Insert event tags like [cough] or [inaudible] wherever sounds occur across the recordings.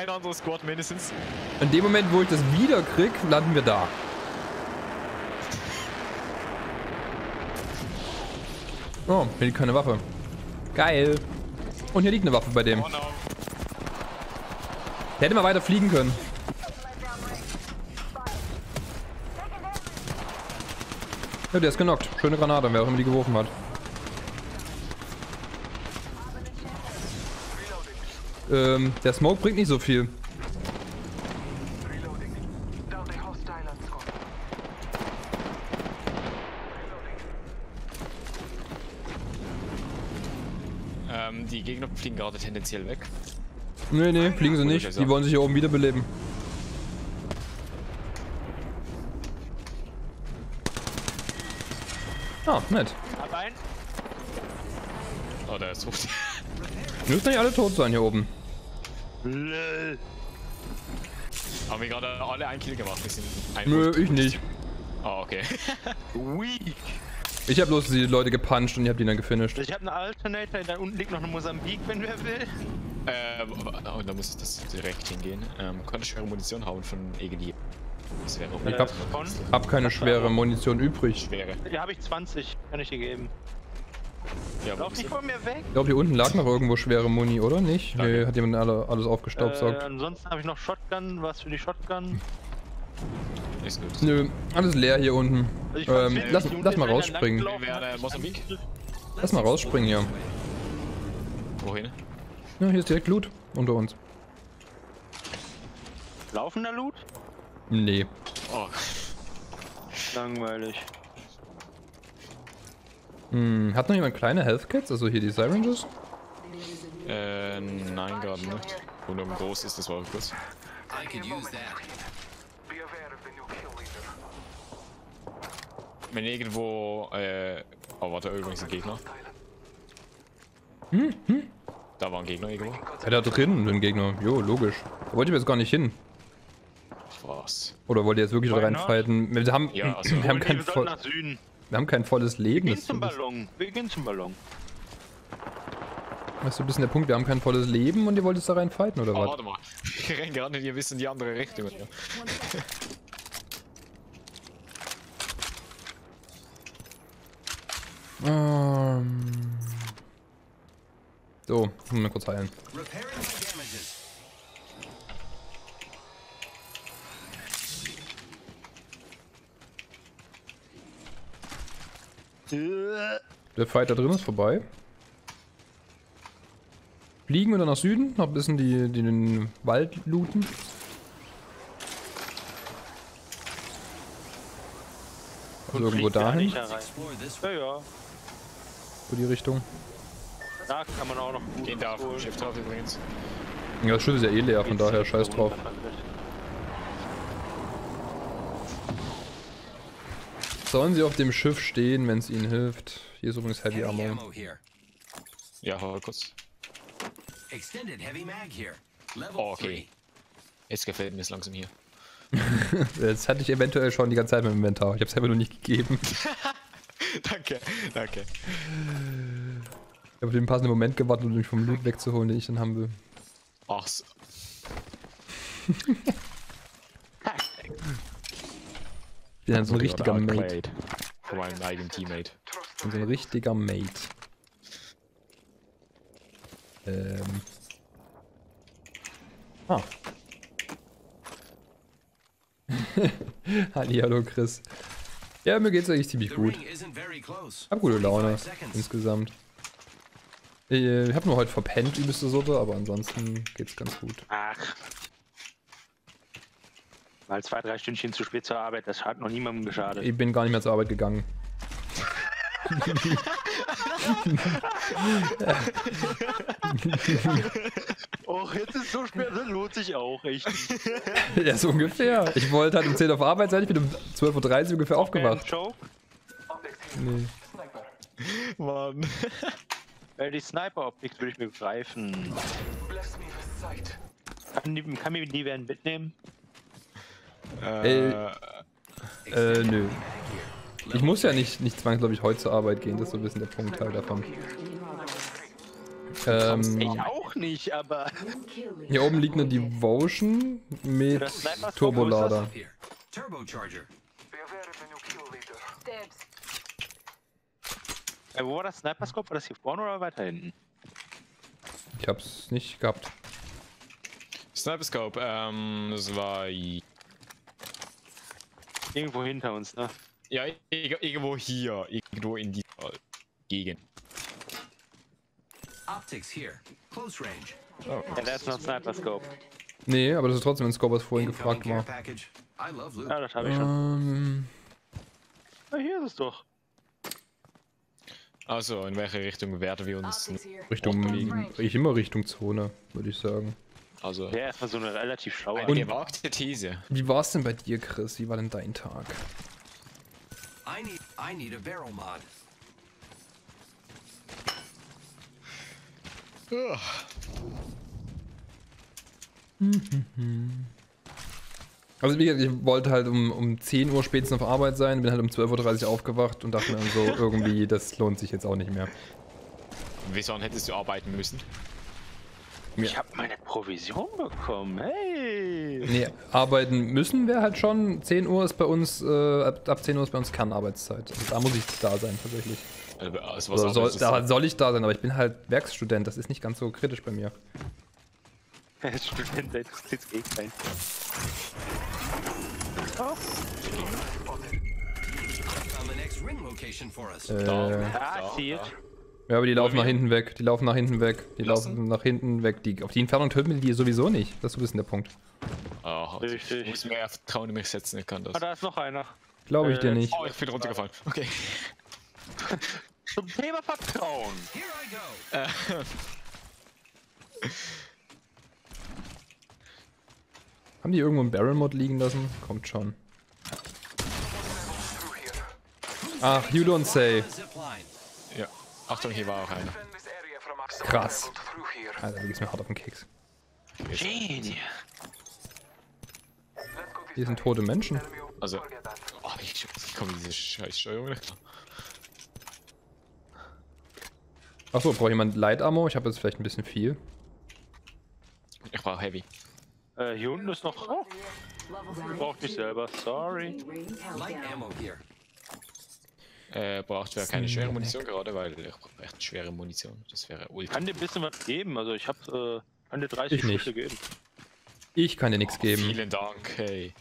ein anderer Squad mindestens. In dem Moment, wo ich das wieder krieg, landen wir da. Oh, hier liegt keine Waffe. Geil. Und hier liegt eine Waffe bei dem. Oh no. Der hätte mal weiter fliegen können. Ja, der ist genockt. Schöne Granate, wer auch immer die geworfen hat. Ähm, der Smoke bringt nicht so viel. Ähm, die Gegner fliegen gerade tendenziell weg. Nee, nee, fliegen sie nicht. ich Die wollen sich hier oben wiederbeleben. Ah, nett. Hab einen. Oh, der ist tot. Müssen nicht alle tot sein hier oben. Lol. Haben wir gerade alle einen Kill gemacht? Wir sind ein Nö, ich nicht. Oh, okay. [laughs] Weak. Ich habe bloß die Leute gepuncht und ihr habt die dann gefinisht. Ich habe einen Alternator, da unten liegt noch eine Mosambik, wenn wer will. ähm, oh, da muss ich das direkt hingehen. Ähm, kann ich schwere Munition haben von irgendwie. Das wäre auch Ich hab-? Hab keine schwere Munition übrig. schwere. Ja, habe ich 20. Kann ich dir geben. Ja, Lauf nicht von mir weg. Ich glaube, hier unten lag noch irgendwo schwere Muni, oder nicht? Nee, Danke. hat jemand alle, alles Äh, aufgestaubsaugt. ansonsten habe ich noch Shotgun. Was für die Shotgun? Ist gut. Nö, alles leer hier unten. Also Ähm, lass, lass mal rausspringen. äh, Mosambik? Lass mal rausspringen hier. Wohin? Ja, hier ist direkt Loot unter uns. Laufender Loot? Nee. Oh, Langweilig. Hm, hat noch jemand kleine Health Kits? Also hier die Syringes? äh, nein, gerade nicht. Und um groß ist das war kurz. Wenn irgendwo, äh, oh, warte, übrigens ein Gegner. Da war ein Gegner irgendwo. Ja, da drin, den Gegner. Jo, logisch. Da wollte ich jetzt gar nicht hin. Was? Oder wollt ihr jetzt wirklich da Why rein not? fighten? Wir haben, Ja, also- wir, haben Und kein wir sollten voll, nach Süden. Wir haben kein volles Leben. Wir gehen zum Ballon. Wir gehen zum Ballon. das ist so ein bisschen der Punkt. Wir haben kein volles Leben und ihr wollt jetzt da rein fighten, oder Oh, was? warte mal. Ich renn gerade in die bis in die andere Richtung. Ja. [laughs] Ähm. So, ich muss mal kurz heilen. Der Fight da drin ist vorbei. Fliegen wir dann nach Süden, noch ein bisschen die, die den Wald looten. Also irgendwo dahin, Ja, ja. so die Richtung. Da kann man auch noch gut Gehen da auf dem. Schiff drauf übrigens. Ja, das Schiff ist ja eh leer, von daher scheiß drauf. Sollen sie auf dem Schiff stehen, wenn es ihnen hilft? Hier ist übrigens Heavy heavy Ammo. ammo. Ja, warte kurz. Extended heavy mag here. Level Oh, okay. three. Jetzt gefällt mir es langsam hier. [laughs] Das hatte ich eventuell schon die ganze Zeit im Inventar. Ich habe es einfach nur nicht gegeben. [laughs] danke, danke. Ich habe den passenden Moment gewartet, um mich vom Loot wegzuholen, den ich dann haben will. Ach, so. [laughs] Ich bin dann so ein richtiger Mate. Von meinem eigenen Teammate. Ich bin so ein richtiger Mate. Ähm. Ah. [laughs] Halli, hallo Chris. Ja, mir geht's eigentlich ziemlich gut. Hab gute Laune 45 seconds. insgesamt. Äh, Ich habe nur heute verpennt, übelste Sorte, aber ansonsten geht's ganz gut. Ach. Mal zwei, drei Stündchen zu spät zur Arbeit, das hat noch niemandem geschadet. Ich bin gar nicht mehr zur Arbeit gegangen. Och, jetzt ist so spät, das lohnt sich auch echt. [laughs] ja, so ungefähr. Ich wollte halt um 10 Uhr auf Arbeit sein, ich bin um 12.30 Uhr ungefähr aufgewacht. Joke? Nee. Mann. Weil die Sniper-Optik würde ich mir greifen. Kann, die, kann mir die werden mitnehmen? Äh, Äh, nö. Ich muss ja nicht, nicht zwangsläufig heute zur Arbeit gehen, das ist so ein bisschen der Punkt halt davon. Ähm, Ich auch nicht, aber. hier oben liegt eine Devotion mit Turbolader. Äh, wo war das Sniper-Scope? War das hier vorne oder weiter hinten? Ich hab's nicht gehabt. Sniper Scope, ähm, das war. Irgendwo hinter uns, ne? Ja, ir- irgendwo hier. Irgendwo in dieser Gegend. Optics here. Close range. Oh. Ja, da ist noch ein Sniper-Scope. Nee, aber das ist trotzdem ein Scope, was vorhin gefragt war. Ja, das habe ich schon. Ähm, Na, hier ist es doch. Also, in welche Richtung werden wir uns. Richtung, ich immer Richtung Zone, würde ich sagen. Also, Ja, erstmal so eine relativ schlaue. eine gewagte These. Wie war's denn bei dir, Chris? Wie war denn dein Tag? I need I need a barrel mod. Also wie gesagt, ich wollte halt um, um 10 Uhr spätestens auf Arbeit sein, bin halt um 12.30 Uhr aufgewacht und dachte mir dann so, [laughs] irgendwie, das lohnt sich jetzt auch nicht mehr. Wieso hättest du arbeiten müssen? Ich habe meine Provision bekommen. Hey! Nee, arbeiten müssen wir halt schon. 10 Uhr ist bei uns, äh, ab, ab 10 Uhr ist bei uns Kernarbeitszeit. Also da muss ich da sein, tatsächlich. Also, Oder soll, ist- da soll ich da sein, aber ich bin halt Werkstudent, das ist nicht ganz so kritisch bei mir. Student, der interessiert eh for us. Äh, Da. Ah, ich sehe es. Ja, aber die laufen nach hinten weg, die laufen nach hinten weg, die Lassen? laufen nach hinten weg. Die, auf die Entfernung töten wir die sowieso nicht. Das ist so ein bisschen der Punkt. Ah, Richtig. ich muss mehr Vertrauen in mich setzen, ich kann das. Ah, da ist noch einer. Glaube ich dir Äh, nicht. Oh, ich bin runtergefallen. Okay. [laughs] Zum Thema Vertrauen. Here I go. Haben die irgendwo einen Barrel-Mod liegen lassen? Kommt schon. Ach, you don't say. Achtung, hier war auch einer. Krass. Alter, du gehst mir hart auf den Keks. Genie. Hier sind tote Menschen. Also-. Oh, ich, ich komme diese scheiß Steuerung nicht klar. Achso, braucht jemand Light Ammo? Ich habe jetzt vielleicht ein bisschen viel. Ich brauche Heavy. Äh, hier unten ist noch. Oh, Level braucht mich selber. Sorry. Light ammo here. Äh, braucht wer keine schwere Munition gerade, weil ich brauche echt schwere Munition. Das wäre ultra. Kann dir ein bisschen was geben. Also ich hab, äh, kann dir 30 Ich nicht. Schüsse geben. Ich kann dir nichts geben. Vielen Dank, hey.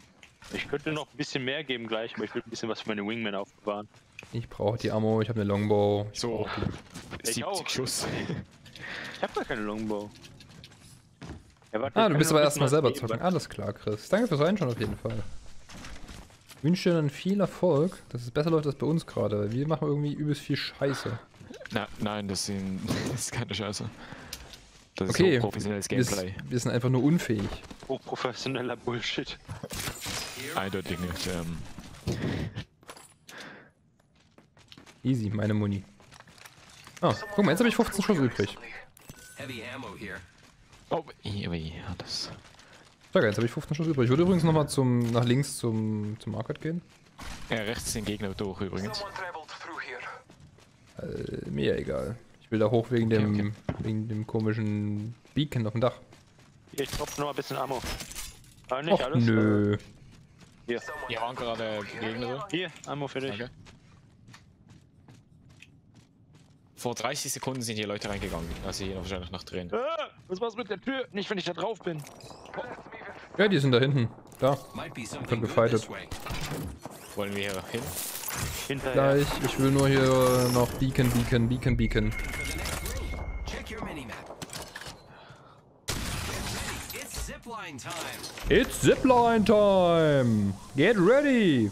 Ich könnte noch ein bisschen mehr geben gleich, aber ich will ein bisschen was für meine Wingmen aufbewahren. Ich brauche die Ammo, ich habe eine Longbow. Ich So, brauch die. 70 auch. Schuss. [laughs] Ich hab gar keine Longbow. Ja, warte, Ah, ich du bist aber erstmal selber zocken. Alles klar, Chris. Danke fürs Reinschauen auf jeden Fall. Ich wünsche dir dann viel Erfolg, dass es besser läuft als bei uns gerade. weil Wir machen irgendwie übelst viel Scheiße. Na, nein, das, [laughs] ist keine Scheiße. Das Okay, ist so professionelles wir, Gameplay. wir sind einfach nur unfähig. Hochprofessioneller Bullshit. Eindeutig nicht. Ähm, Easy, meine Muni. Ah, guck mal, jetzt habe ich 15 Schuss übrig. Heavy ammo here. oh, das. Sag, jetzt habe ich 15 Schuss übrig. Ich würde übrigens nochmal zum, nach links zum, zum Market gehen. Ja, rechts sind Gegner durch übrigens. Äh, mir egal. Ich will da hoch wegen Okay, dem, wegen dem komischen Beacon auf dem Dach. Ich tropfe noch ein bisschen Ammo. Ah, nicht Och, alles. nö. Hier. Hier waren gerade Gegner. Hier, Ammo für dich. Danke. Vor 30 Sekunden sind hier Leute reingegangen. Also hier wahrscheinlich noch drin. Ah, was war's mit der Tür? Nicht, wenn ich da drauf bin. Ja, die sind da hinten. Da. Können gefightet. Wollen wir hier hin? Hinterher. Gleich. Ich will nur hier noch Beacon, Beacon, Beacon, Beacon. It's zipline time. Get ready!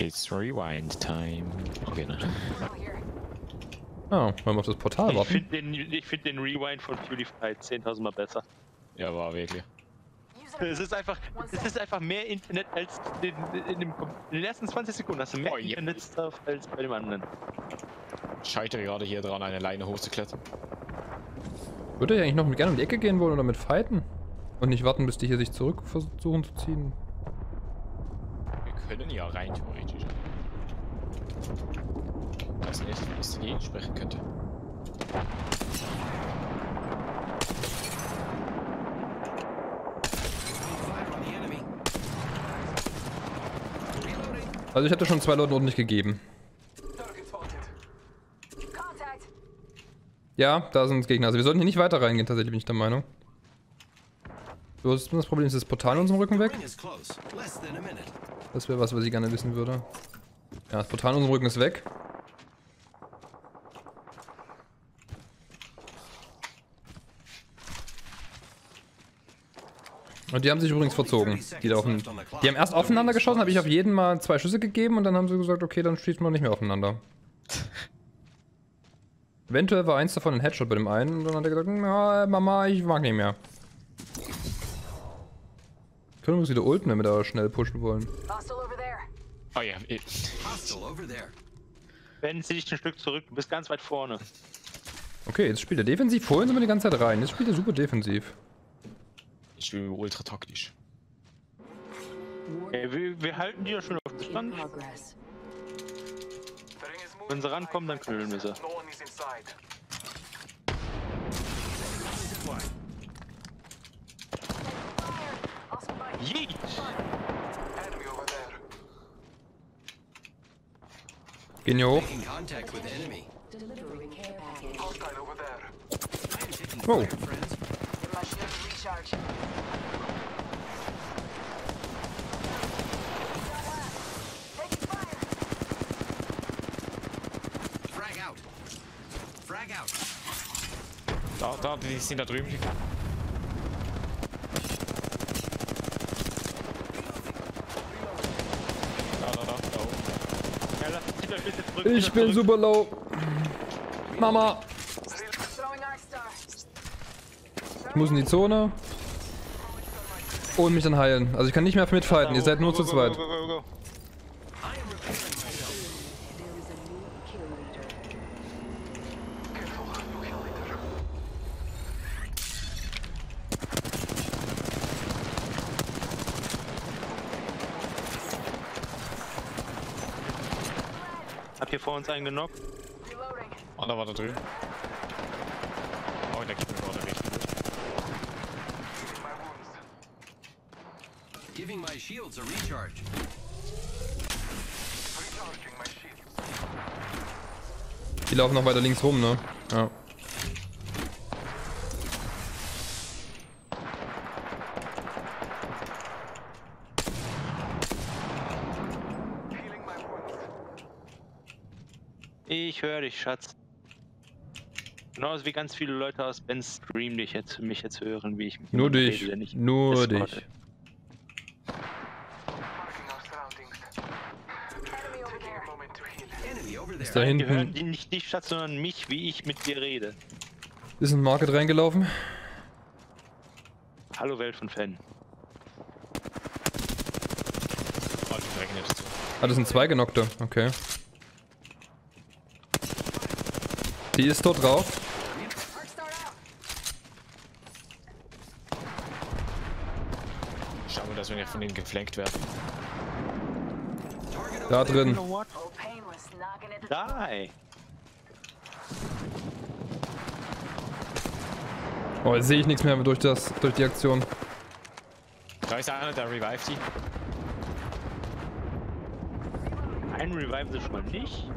It's Rewind Time. Okay, ne? here. Ah, wollen wir auf das Portal Ich warten? finde den, ich find den Rewind von PewDiePie 10.000 Mal besser. Ja, war wirklich. Es ist einfach, es ist einfach mehr Internet als in, in, in den ersten 20 Sekunden hast du mehr Oh. Internet-Stuff als bei dem anderen. Scheitere gerade hier dran, eine Leine hochzuklettern. Würde ich eigentlich noch mit gerne um die Ecke gehen wollen oder mit fighten? Und nicht warten, bis die hier sich zurück versuchen zu ziehen? Wir können ja rein theoretisch. Weiß nicht, was dagegen sprechen könnte. Also ich hatte schon zwei Leuten ordentlich gegeben. Ja, da sind Gegner. Also wir sollten hier nicht weiter reingehen, tatsächlich bin ich der Meinung. So, denn das Problem? Ist das Portal in unserem Rücken weg? Das wäre was, was ich gerne wissen würde. Ja, das Portal in unserem Rücken ist weg. Und die haben sich übrigens verzogen. Die, da auf den, die haben erst aufeinander geschossen, habe ich auf jeden mal zwei Schüsse gegeben und dann haben sie gesagt, okay, dann schießen wir nicht mehr aufeinander. [laughs] Eventuell war eins davon ein Headshot bei dem einen und dann hat er gesagt, na, Mama, ich mag nicht mehr. Können wir uns wieder ulten, wenn wir da schnell pushen wollen. Oh ja, eh, Hostile over there. Ben, zieh dich ein Stück zurück, du bist ganz weit vorne. Okay, jetzt spielt er defensiv. Vorhin sind wir die ganze Zeit rein. Jetzt spielt er super defensiv. Ich spiele ultra taktisch. Ey, wir, wir halten die ja schon auf moving. Wenn sie rankommen, dann knüllen wir sie. Yeet! Gehen hier hoch. Making recharge. Taking fire. Frag out. Frag out. Da, da, die sind da drüben. Ich bin super low. Mama. Muss in die Zone. Und mich dann heilen. Also ich kann nicht mehr mitfighten. Ihr seid nur zu zweit. Habt ihr vor uns einen genockt? Oh, da war da drüben. Oh, der gibt mir gerade richtig gut. Healing my wounds. Giving my shields a recharge. Recharging my shields. Die laufen noch weiter links rum, ne? Ja. Healing my wounds. Ich höre dich, Schatz. Genauso wie ganz viele Leute aus Bens Stream dich jetzt, mich jetzt hören, wie ich mit Nur dich. rede, Nur dich. Da Die hören hinten die nicht dich, Schatz, sondern mich, wie ich mit dir rede. ist ein Market reingelaufen. Hallo Welt von Fan. Die. Ah, das sind zwei Genockte. Okay. Die ist dort drauf. Schauen wir, dass wir nicht von denen geflankt werden. Da drin. Oh, Die! Oh, jetzt sehe ich nichts mehr durch, das, durch die Aktion. Da ist einer, der revived die. Ein Revive sie schon mal nicht.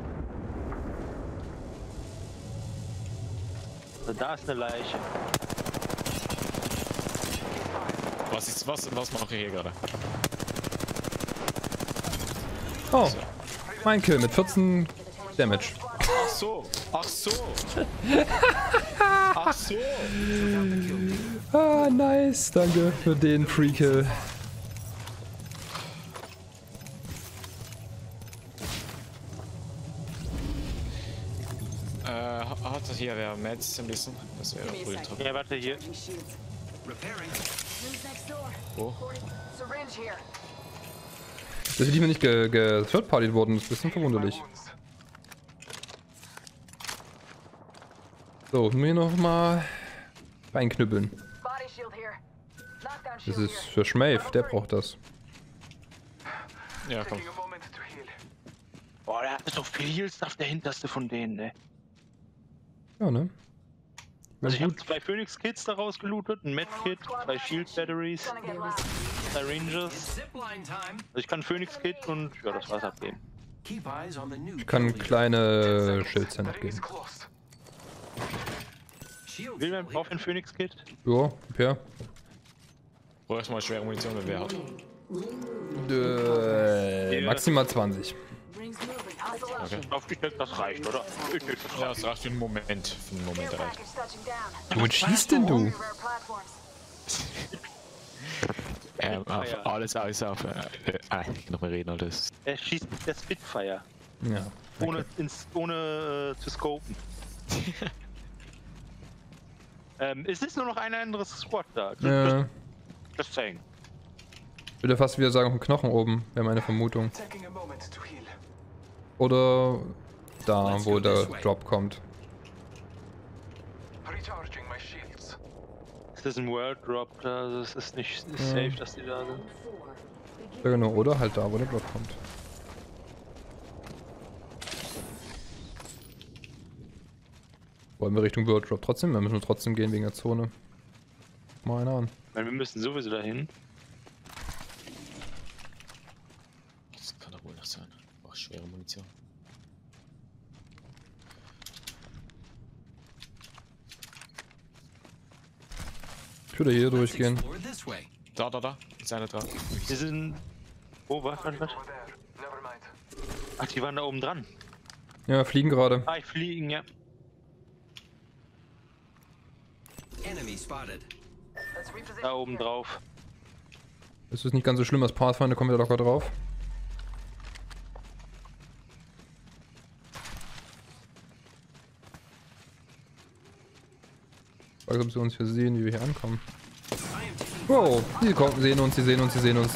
Also da ist eine Leiche. Was ist, was, was mache ich hier gerade? Oh, mein Kill mit 14 Damage. Ach so, ach so. ach so. Ah, nice. Danke für den Free Kill. Äh, hat hier wer Meds ein bisschen? Das wäre ultra. second. Ja, warte hier. Wo? Here. Dass die nicht ge, ge third-partied wurden, ist ein bisschen verwunderlich. So, hier nochmal reinknüppeln. Das ist für Schmeif, der braucht das. Ja, komm. Boah, der hat so viel Heals auf der hinterste von denen, ne? Ja, ne? Also ich habe zwei Phoenix Kits daraus gelootet, ein Med Kit, zwei Shield Syringes. Also ich kann Phoenix Kit und ja, das war's abgeben. Ich kann kleine Schildzähne ring is geben. closed. Shields Will man fully. braucht ein Phoenix Kit? Ja, ja. Brauch erstmal schwere Munition, hat. Äh, maximal 20. Rings moving. Hostile up. Okay. Aufgestellt, das reicht, oder? Denke, das Ja, reicht. es reicht für einen Moment. Für einen Moment reicht. Womit schießt denn du? [laughs] [laughs] Ähm, auf alles aus auf. Äh, äh, ah, ich kann noch mal reden, Alter. Das- Er schießt mit der Spitfire. Ja. Ohne, ins, ohne äh, zu scopen. [laughs] ähm, es ist nur noch ein anderes Squad da. Just, Ja. just, saying. Ich würde fast wieder sagen, auf dem Knochen oben, wäre meine Vermutung. Oder da, Let's wo der. Drop kommt. Es ist ein World Drop also es ist nicht ist safe, dass die da sind. Ja, genau, oder halt da, wo der Drop kommt. Wollen wir Richtung World Drop trotzdem? Wir müssen trotzdem gehen wegen der Zone. Mal einer an. Ich meine, wir müssen sowieso dahin. Das kann doch wohl nicht sein. Brauch schwere Munition. Ich würde hier Let's durchgehen. Da, da, da. Ist einer dran. Die sind. Oh, was, was, was? Ach, die waren da oben dran. Ja, fliegen gerade. Ah, ich fliegen, ja. Da oben drauf. Es ist nicht ganz so schlimm, als Pathfinder kommen wir da locker drauf. Weiß, ob sie uns hier sehen, wie wir hier ankommen. Wow, die kommen, sehen uns, die sehen uns, die sehen uns.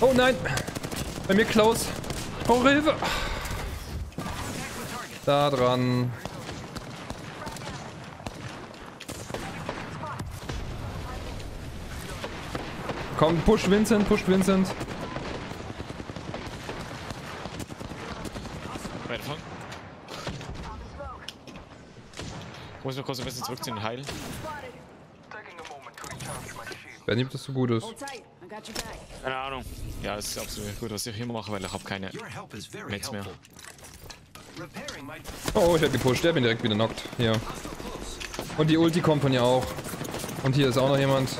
Oh nein! Bei mir Klaus! Oh, Hilfe! Da dran. Komm, push Vincent, push Vincent. Weiter von. Ich muss mir kurz ein bisschen zurückziehen und heilen. Nicht, ob das so gut ist. Keine Ahnung. Ja, es ist absolut gut, was ich hier mache, weil ich habe keine Mates mehr. Oh, ich hab gepusht, der bin direkt wieder knockt. Hier. Und die Ulti kommt von hier auch. Und hier ist auch noch jemand.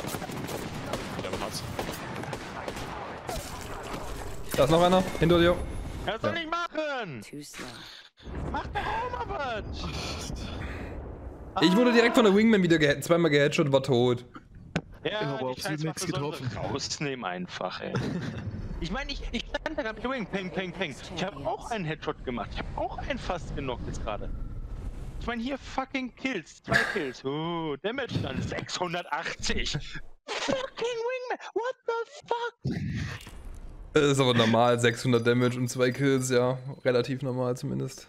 Da ist noch einer. Hinter dir. Er soll nicht machen! Mach mal was! Ich wurde direkt von der Wingman wieder ge zweimal geheadshot und war tot. Ja, aber die Scheißwaffe Silex getroffen. sie Rausnehmen einfach, ey. Ich meine, ich, ich stand da gerade Wing, peng, peng, peng. Ich habe auch einen Headshot gemacht. Ich habe auch einen fast genockt jetzt gerade. Ich meine, hier fucking Kills. Zwei Kills. Oh, Damage dann 680. fucking Wingman. What the fuck? Das ist aber normal, 600 Damage und zwei Kills, ja. Relativ normal zumindest.